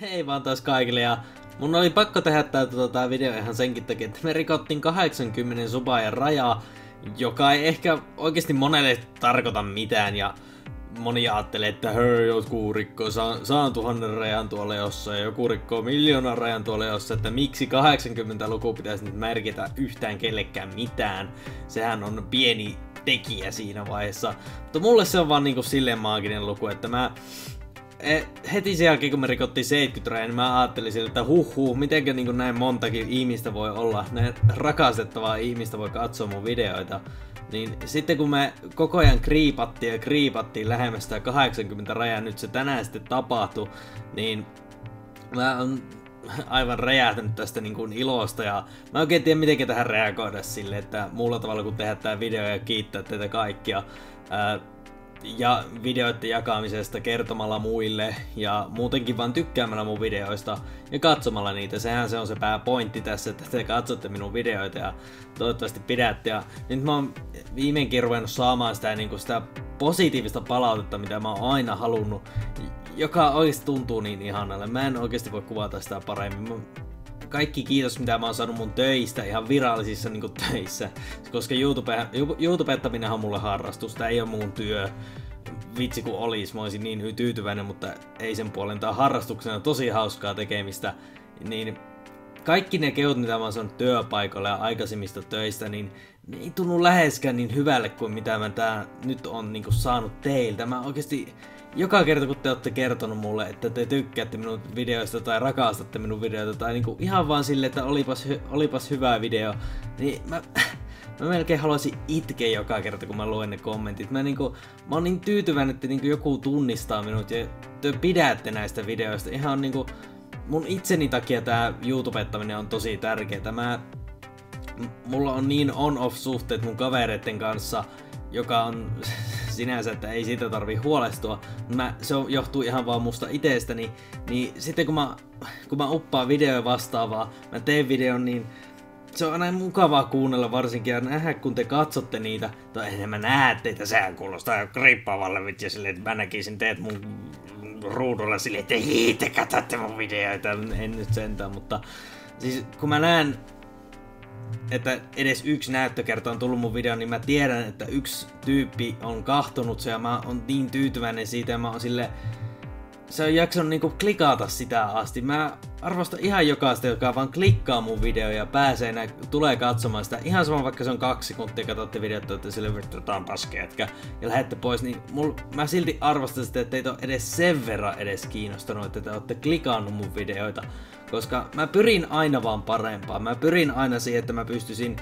Hei vaan taas kaikille ja mun oli pakko tehdä tää, tota, tää video ihan senkin takia, että me rikottiin 80 subaajan rajaa, joka ei ehkä oikeasti monelle tarkoita mitään ja moni ajattelee, että hei, joku rikkoo saan, saan tuhannen rajan tuolla jossain, joku rikkoo miljoonan rajan tuolla jossain, että miksi 80-luku pitäisi nyt merkitä yhtään kellekään mitään. Sehän on pieni tekijä siinä vaiheessa. Mutta mulle se on vaan niinku silleen maaginen luku, että mä heti sen jälkeen, kun me rikottiin 70 raja, niin mä ajattelin että huh huh, mitenkä niin näin montakin ihmistä voi olla, näin rakastettavaa ihmistä voi katsoa mun videoita. Niin sitten kun me koko ajan kriipattiin ja kriipattiin lähemmäs 80 rajaa, nyt se tänään sitten tapahtui, niin mä oon aivan räjähtänyt tästä niin kuin ilosta ja mä oikein tiedä miten tähän reagoida sille, että muulla tavalla kuin tehdä tää video ja kiittää teitä kaikkia. Ää, ja videoiden jakamisesta kertomalla muille ja muutenkin vaan tykkäämällä mun videoista ja katsomalla niitä. Sehän se on se pääpointti tässä, että te katsotte minun videoita ja toivottavasti pidätte. Ja nyt mä oon viimeinkin ruvennut saamaan sitä, niin kuin sitä positiivista palautetta, mitä mä oon aina halunnut, joka oikeasti tuntuu niin ihanalle. Mä en oikeasti voi kuvata sitä paremmin kaikki kiitos, mitä mä oon saanut mun töistä, ihan virallisissa niin töissä. Koska YouTube, YouTube on mulle harrastus, tää ei ole mun työ. Vitsi kun olis, mä olisin niin tyytyväinen, mutta ei sen puolen. Tää on harrastuksena tosi hauskaa tekemistä. Niin kaikki ne keut, mitä mä oon saanut työpaikoilla ja aikaisemmista töistä, niin ei tunnu läheskään niin hyvälle kuin mitä mä tää nyt on niin saanut teiltä. Mä oikeasti joka kerta kun te olette kertonut mulle, että te tykkäätte minun videoista tai rakastatte minun videoita tai niinku ihan vaan sille, että olipas, hy- olipas hyvä video, niin mä, mä melkein haluaisin itkeä joka kerta kun mä luen ne kommentit. Mä, niinku, mä oon niin tyytyväinen, että niinku joku tunnistaa minut ja te pidätte näistä videoista. Ihan niinku, mun itseni takia tää YouTubettaminen on tosi tärkeää. Mä, mulla on niin on-off suhteet mun kavereiden kanssa, joka on sinänsä, että ei siitä tarvi huolestua. Mä, se johtuu ihan vaan musta itsestäni. Niin sitten kun mä, kun mä uppaan videoja vastaavaa, mä teen videon, niin se on aina mukavaa kuunnella varsinkin ja nähdä, kun te katsotte niitä. Tai enemmän näet teitä, sehän kuulostaa jo kriippaavalle vitsi silleen, että mä näkisin teet mun ruudulla silleen, että hei, te katsotte mun videoita. En nyt sentään, mutta siis kun mä näen että edes yksi näyttökerta on tullut mun videoon, niin mä tiedän, että yksi tyyppi on kahtonut se ja mä oon niin tyytyväinen siitä ja mä oon sille se on jaksanut niinku klikata sitä asti. Mä arvostan ihan jokaista, joka vaan klikkaa mun video ja pääsee nä- tulee katsomaan sitä. Ihan sama vaikka se on kaksi sekuntia, katsotte videota, että sille vittu on paskejätkä ja lähette pois, niin mul, mä silti arvostan sitä, että teitä on edes sen verran edes kiinnostanut, että te olette klikannut mun videoita. Koska mä pyrin aina vaan parempaan. Mä pyrin aina siihen, että mä pystyisin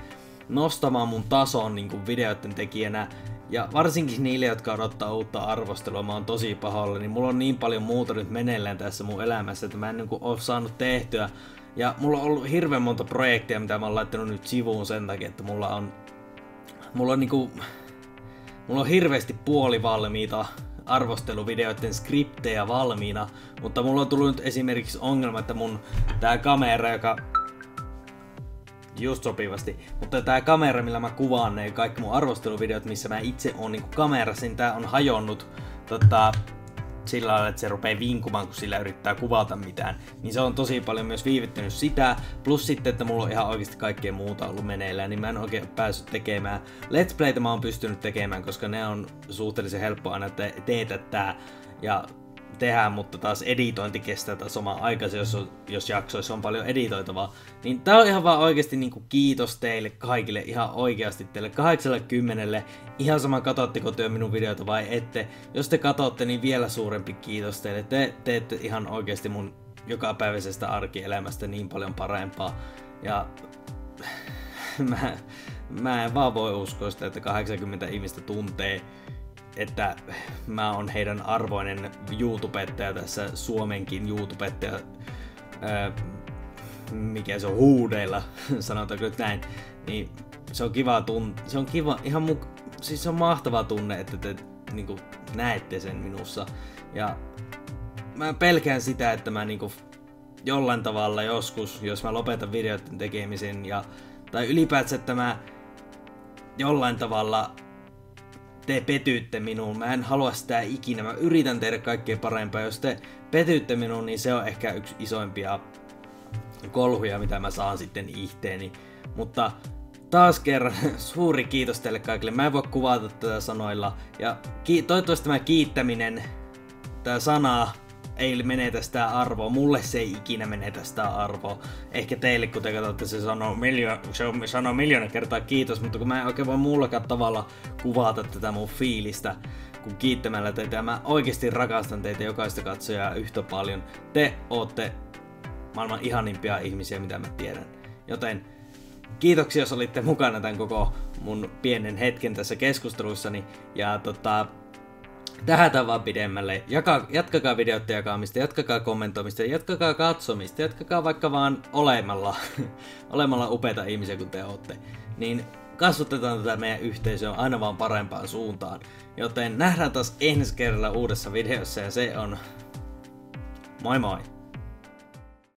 nostamaan mun tason niin videoiden tekijänä ja varsinkin niille, jotka odottaa uutta arvostelua, mä oon tosi pahoilla, niin mulla on niin paljon muuta nyt meneillään tässä mun elämässä, että mä en niin oo saanut tehtyä. Ja mulla on ollut hirveän monta projektia, mitä mä oon laittanut nyt sivuun sen takia, että mulla on... Mulla on niinku... Mulla on hirveästi puolivalmiita arvosteluvideoiden skriptejä valmiina, mutta mulla on tullut nyt esimerkiksi ongelma, että mun tää kamera, joka just sopivasti. Mutta tää kamera, millä mä kuvaan ne kaikki mun arvosteluvideot, missä mä itse on niinku kamerassa, niin tää on hajonnut tota, sillä lailla, että se rupeaa vinkumaan, kun sillä yrittää kuvata mitään. Niin se on tosi paljon myös viivyttänyt sitä, plus sitten, että mulla on ihan oikeasti kaikkea muuta ollut meneillään, niin mä en oikein päässyt tekemään. Let's Playtä mä oon pystynyt tekemään, koska ne on suhteellisen helppo aina te- teetättää. Ja tehdä, mutta taas editointi kestää taas oma aikansa, jos, jos jaksoissa on paljon editoitavaa. Niin tää on ihan vaan oikeasti niinku kiitos teille kaikille, ihan oikeasti teille 80. Ihan sama katsotteko työ minun videota vai ette. Jos te katsotte, niin vielä suurempi kiitos teille. Te teette ihan oikeasti mun jokapäiväisestä arkielämästä niin paljon parempaa. Ja mä, mä en vaan voi uskoa sitä, että 80 ihmistä tuntee että mä oon heidän arvoinen YouTubettaja tässä Suomenkin YouTubettaja, ää, mikä se on huudeilla, sanotaanko nyt näin, niin se on kiva tunne, se on kiva, ihan mu, siis se on mahtava tunne, että te niin kuin, näette sen minussa. Ja mä pelkään sitä, että mä niin kuin, jollain tavalla joskus, jos mä lopetan videoiden tekemisen ja tai ylipäätään, että mä jollain tavalla te petyytte minuun. Mä en halua sitä ikinä. Mä yritän tehdä kaikkein parempaa. Jos te petyytte minuun, niin se on ehkä yksi isoimpia kolhuja, mitä mä saan sitten ihteeni. Mutta taas kerran suuri kiitos teille kaikille. Mä en voi kuvata tätä sanoilla. Ja ki- toivottavasti tämä kiittäminen, tämä sana, ei menetä sitä arvoa. Mulle se ei ikinä menetä sitä arvoa. Ehkä teille, kun te katsotte, se sanoo, miljo- se on, sanoo miljoona kertaa kiitos, mutta kun mä en oikein voi muullakaan tavalla kuvata tätä mun fiilistä kuin kiittämällä teitä. Ja mä oikeasti rakastan teitä jokaista katsojaa yhtä paljon. Te ootte maailman ihanimpia ihmisiä, mitä mä tiedän. Joten kiitoksia, jos olitte mukana tämän koko mun pienen hetken tässä keskustelussani. Ja tota, tähän vaan pidemmälle. Jaka, jatkakaa videoiden jakamista, jatkakaa kommentoimista, jatkakaa katsomista, jatkakaa vaikka vaan olemalla, olemalla upeita ihmisiä kun te olette. Niin kasvatetaan tätä meidän yhteisöä aina vaan parempaan suuntaan. Joten nähdään taas ensi kerralla uudessa videossa ja se on moi moi!